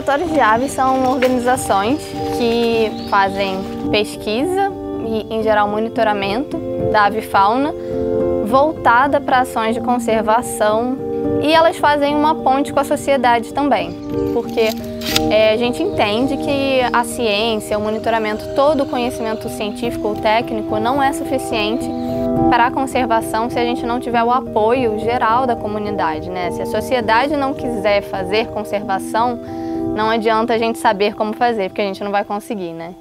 Observatórios de aves são organizações que fazem pesquisa e, em geral, monitoramento da avifauna voltada para ações de conservação e elas fazem uma ponte com a sociedade também, porque é, a gente entende que a ciência, o monitoramento, todo o conhecimento científico ou técnico não é suficiente para a conservação se a gente não tiver o apoio geral da comunidade. Né? Se a sociedade não quiser fazer conservação, não adianta a gente saber como fazer, porque a gente não vai conseguir, né?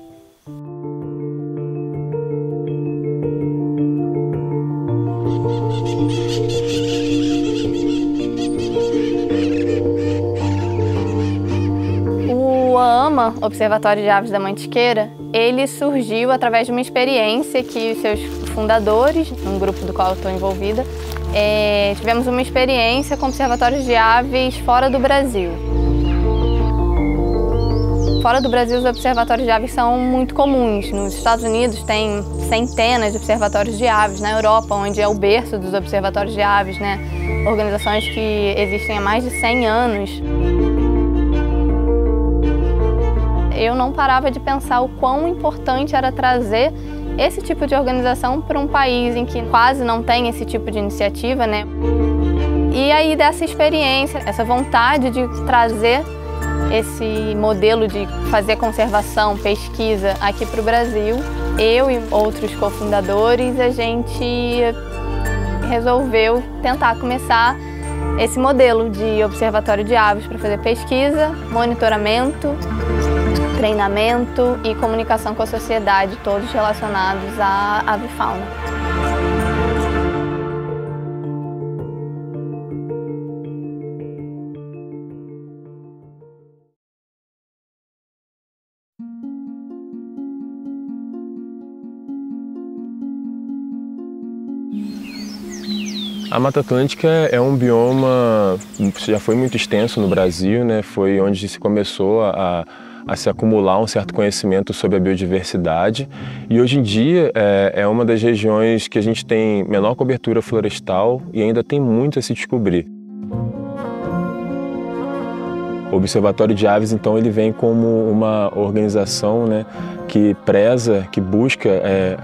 O AMA, Observatório de Aves da Mantiqueira, ele surgiu através de uma experiência que seus fundadores, um grupo do qual estou envolvida, é, tivemos uma experiência com observatórios de aves fora do Brasil. Fora do Brasil, os observatórios de aves são muito comuns. Nos Estados Unidos tem centenas de observatórios de aves. Na Europa, onde é o berço dos observatórios de aves, né? organizações que existem há mais de 100 anos. Eu não parava de pensar o quão importante era trazer esse tipo de organização para um país em que quase não tem esse tipo de iniciativa, né? E aí dessa experiência, essa vontade de trazer esse modelo de fazer conservação, pesquisa aqui para o Brasil, eu e outros cofundadores, a gente resolveu tentar começar esse modelo de observatório de aves para fazer pesquisa, monitoramento, treinamento e comunicação com a sociedade, todos relacionados à avifauna. A Mata Atlântica é um bioma já foi muito extenso no Brasil, né? Foi onde se começou a, a se acumular um certo conhecimento sobre a biodiversidade e hoje em dia é, é uma das regiões que a gente tem menor cobertura florestal e ainda tem muito a se descobrir. O Observatório de Aves, então, ele vem como uma organização né, que preza, que busca é,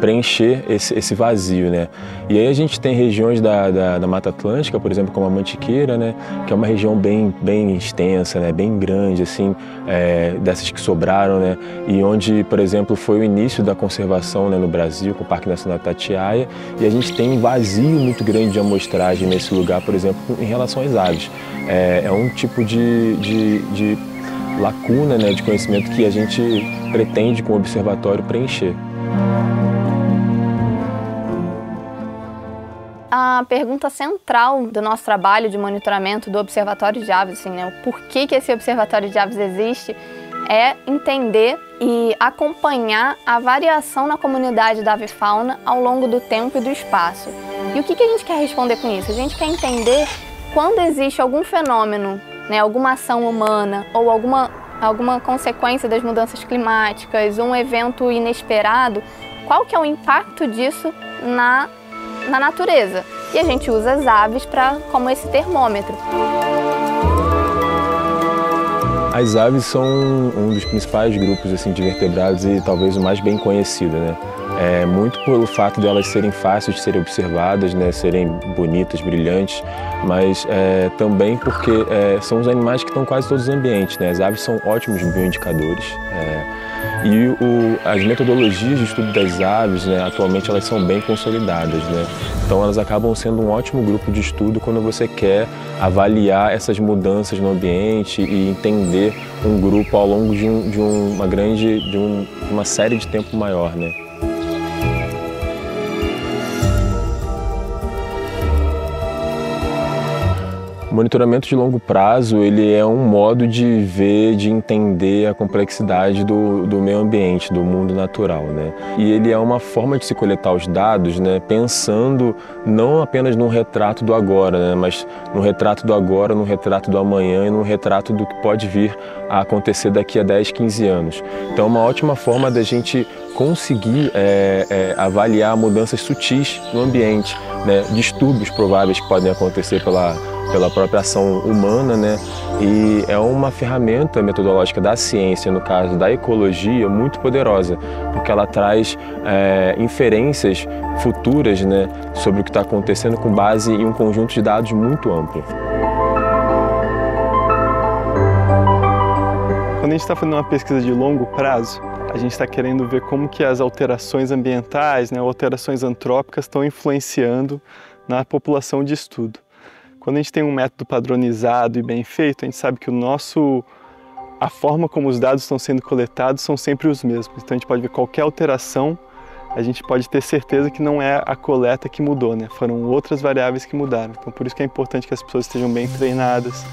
preencher esse, esse, vazio, né? E aí a gente tem regiões da, da, da, Mata Atlântica, por exemplo, como a Mantiqueira, né? Que é uma região bem, bem extensa, né? Bem grande, assim, é, dessas que sobraram, né? E onde, por exemplo, foi o início da conservação né, no Brasil, com o Parque Nacional Tatiaia, e a gente tem um vazio muito grande de amostragem nesse lugar, por exemplo, em relação às aves. É, é um tipo de, de, de lacuna né, de conhecimento que a gente pretende com o observatório preencher. A pergunta central do nosso trabalho de monitoramento do Observatório de Aves, assim, né, o porquê que esse Observatório de Aves existe, é entender e acompanhar a variação na comunidade da avifauna ao longo do tempo e do espaço. E o que, que a gente quer responder com isso? A gente quer entender quando existe algum fenômeno, né, alguma ação humana ou alguma, alguma consequência das mudanças climáticas, um evento inesperado, qual que é o impacto disso na na natureza. E a gente usa as aves pra, como esse termômetro. As aves são um dos principais grupos assim, de vertebrados e talvez o mais bem conhecido. Né? É, muito pelo fato de elas serem fáceis de serem observadas, né? serem bonitas, brilhantes, mas é, também porque é, são os animais que estão quase todos os ambientes. Né? As aves são ótimos bioindicadores. É, e o, as metodologias de estudo das aves, né, atualmente, elas são bem consolidadas. Né? Então, elas acabam sendo um ótimo grupo de estudo quando você quer avaliar essas mudanças no ambiente e entender um grupo ao longo de, um, de uma grande, de um, uma série de tempo maior. Né? Monitoramento de longo prazo ele é um modo de ver, de entender a complexidade do, do meio ambiente, do mundo natural. Né? E ele é uma forma de se coletar os dados né, pensando não apenas no retrato do agora, né, mas no retrato do agora, no retrato do amanhã e no retrato do que pode vir a acontecer daqui a 10, 15 anos. Então é uma ótima forma da gente conseguir é, é, avaliar mudanças sutis no ambiente, né, distúrbios prováveis que podem acontecer pela pela própria ação humana, né? E é uma ferramenta metodológica da ciência, no caso da ecologia, muito poderosa, porque ela traz é, inferências futuras né, sobre o que está acontecendo com base em um conjunto de dados muito amplo. Quando a gente está fazendo uma pesquisa de longo prazo, a gente está querendo ver como que as alterações ambientais, né, alterações antrópicas estão influenciando na população de estudo. Quando a gente tem um método padronizado e bem feito, a gente sabe que o nosso a forma como os dados estão sendo coletados são sempre os mesmos. Então a gente pode ver qualquer alteração a gente pode ter certeza que não é a coleta que mudou, né? Foram outras variáveis que mudaram. Então por isso que é importante que as pessoas estejam bem treinadas,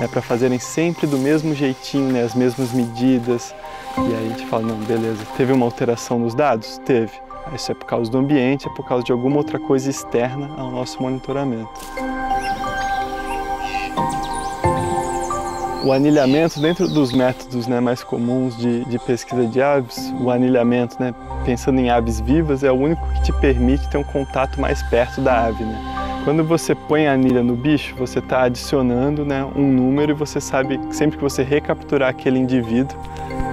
né? para fazerem sempre do mesmo jeitinho, né? As mesmas medidas. E aí a gente fala, não, beleza, teve uma alteração nos dados? Teve. Isso é por causa do ambiente, é por causa de alguma outra coisa externa ao nosso monitoramento. O anilhamento, dentro dos métodos né, mais comuns de, de, pesquisa de aves, o anilhamento, né, pensando em aves vivas, é o único que te permite ter um contato mais perto da ave. Né? Quando você põe a anilha no bicho, você está adicionando né, um número e você sabe que sempre que você recapturar aquele indivíduo,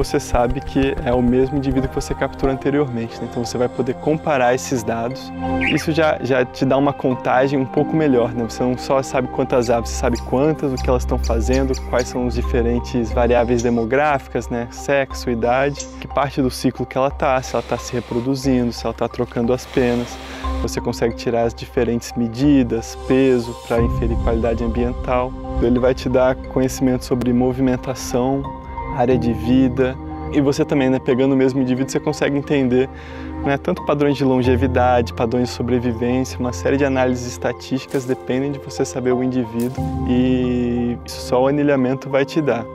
você sabe que é o mesmo indivíduo que você capturou anteriormente. Né? Então você vai poder comparar esses dados. Isso já, já te dá uma contagem um pouco melhor. Né? Você não só sabe quantas aves, você sabe quantas, o que elas estão fazendo, quais são os diferentes variáveis demográficas, né? sexo, idade, que parte do ciclo que ela está, se ela está se reproduzindo, se ela está trocando as penas. Você consegue tirar as diferentes medidas, peso, para inferir qualidade ambiental. Ele vai te dar conhecimento sobre movimentação, área de vida. E você também, né, pegando o mesmo indivíduo, você consegue entender né, tanto padrões de longevidade, padrões de sobrevivência, uma série de análises estatísticas dependem de você saber o indivíduo e só o anilhamento vai te dar.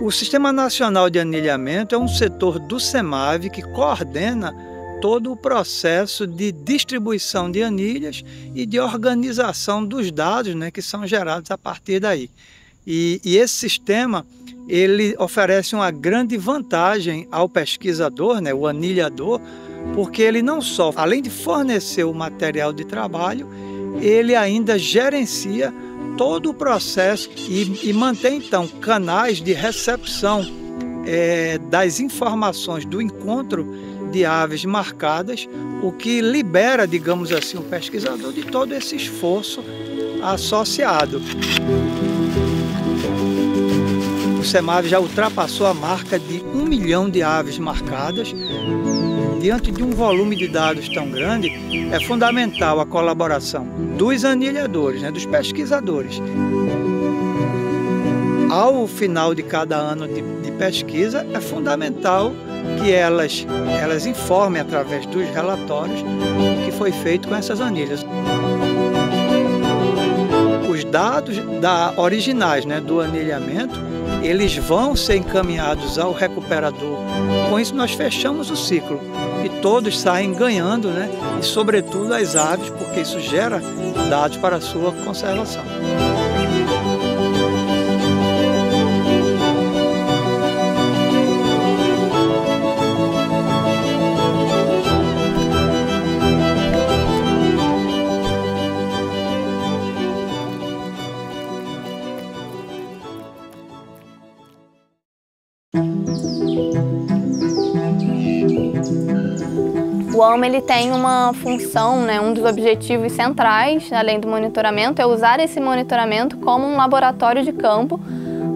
O Sistema Nacional de Anilhamento é um setor do SEMAV que coordena todo o processo de distribuição de anilhas e de organização dos dados né, que são gerados a partir daí. E, e esse sistema ele oferece uma grande vantagem ao pesquisador, né, o anilhador, porque ele não só, além de fornecer o material de trabalho, ele ainda gerencia todo o processo e, e mantém então canais de recepção é, das informações do encontro de aves marcadas, o que libera, digamos assim, o pesquisador de todo esse esforço associado. O SEMAV já ultrapassou a marca de um milhão de aves marcadas. Diante de um volume de dados tão grande, é fundamental a colaboração dos anilhadores, né, dos pesquisadores. Ao final de cada ano de, de pesquisa, é fundamental que elas, elas informem através dos relatórios o que foi feito com essas anilhas. Os dados da, originais né, do anilhamento, eles vão ser encaminhados ao recuperador. Com isso nós fechamos o ciclo e todos saem ganhando, né? e sobretudo as aves, porque isso gera dados para a sua conservação. O AMA ele tem uma função, né, um dos objetivos centrais, além do monitoramento, é usar esse monitoramento como um laboratório de campo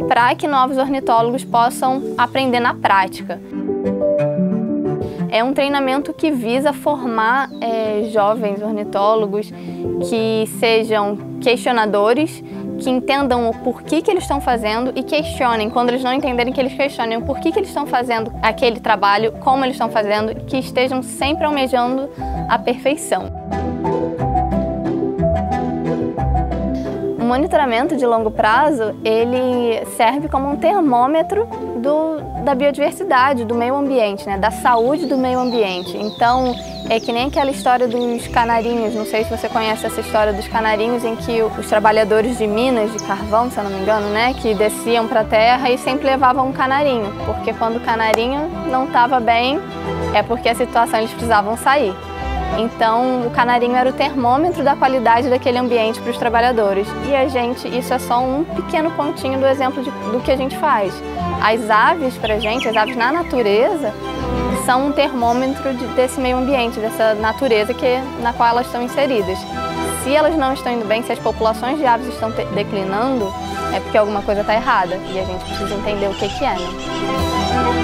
para que novos ornitólogos possam aprender na prática. É um treinamento que visa formar é, jovens ornitólogos que sejam questionadores que entendam o porquê que eles estão fazendo e questionem. Quando eles não entenderem, que eles questionem o porquê que eles estão fazendo aquele trabalho, como eles estão fazendo, que estejam sempre almejando a perfeição. O monitoramento de longo prazo, ele serve como um termômetro do, da biodiversidade, do meio ambiente, né? da saúde do meio ambiente. Então, é que nem aquela história dos canarinhos, não sei se você conhece essa história dos canarinhos, em que os trabalhadores de minas de carvão, se eu não me engano, né, que desciam para a terra e sempre levavam um canarinho, porque quando o canarinho não estava bem, é porque a situação eles precisavam sair. Então, o canarinho era o termômetro da qualidade daquele ambiente para os trabalhadores. E a gente, isso é só um pequeno pontinho do exemplo de, do que a gente faz. As aves, para a gente, as aves na natureza, são um termômetro de, desse meio ambiente, dessa natureza que, na qual elas estão inseridas. Se elas não estão indo bem, se as populações de aves estão declinando, é porque alguma coisa está errada e a gente precisa entender o que, que é. Né?